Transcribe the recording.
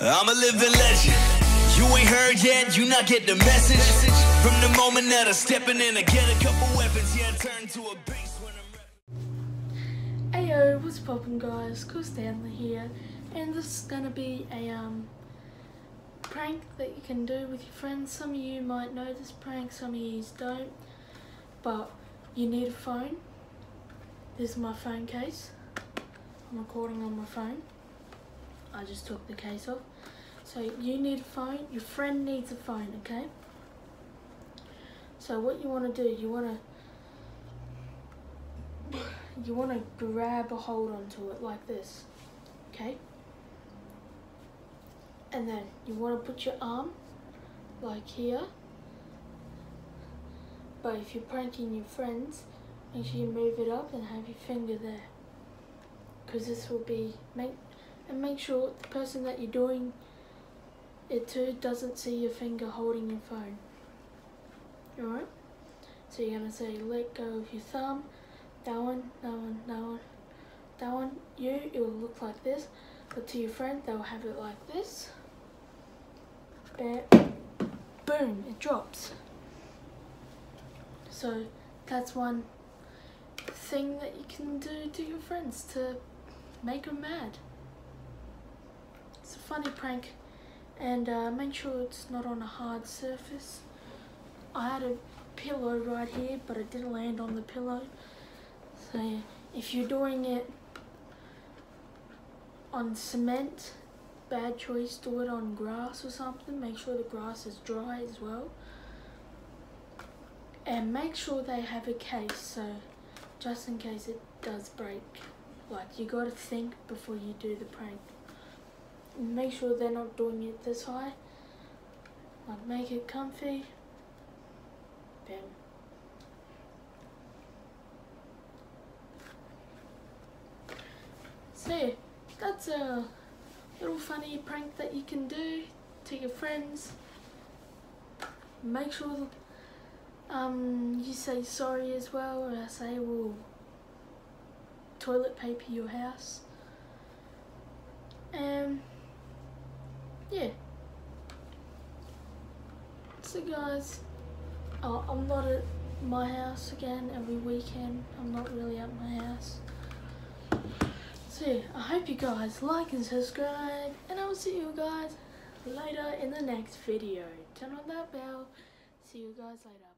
I'm a living legend. You ain't heard yet, you not get the message. From the moment that I stepping in, I get a couple weapons, yeah, I turn to a beast when I'm ready. Ayo, what's poppin' guys? KoolStanley here, and this is gonna be a um prank that you can do with your friends. Some of you might know this prank, some of you don't, but you need a phone. This is my phone case. I'm recording on my phone. I just took the case off. So you need a phone, your friend needs a phone, okay? So what you want to do, you want to you want to grab a hold onto it like this, okay? And then you want to put your arm like here. But if you're pranking your friends, make sure you move it up and have your finger there. Because this will be, make, and make sure the person that you're doing it to doesn't see your finger holding your phone. Alright? So you're gonna say let go of your thumb, that one, that one, that one, that one, you, it will look like this, but to your friend, they'll have it like this. Boom, it drops. So that's one thing that you can do to your friends to make them mad. Funny prank and uh, make sure it's not on a hard surface. I had a pillow right here but it didn't land on the pillow. So if you're doing it on cement, bad choice, do it on grass or something. Make sure the grass is dry as well. And make sure they have a case so just in case it does break. Like you gotta think before you do the prank make sure they're not doing it this high. Like make it comfy. Bam. So that's a little funny prank that you can do to your friends. Make sure um, you say sorry as well, or I say we'll toilet paper your house. And yeah. So guys, oh, I'm not at my house again every weekend. I'm not really at my house. So yeah, I hope you guys like and subscribe and I will see you guys later in the next video. Turn on that bell. See you guys later.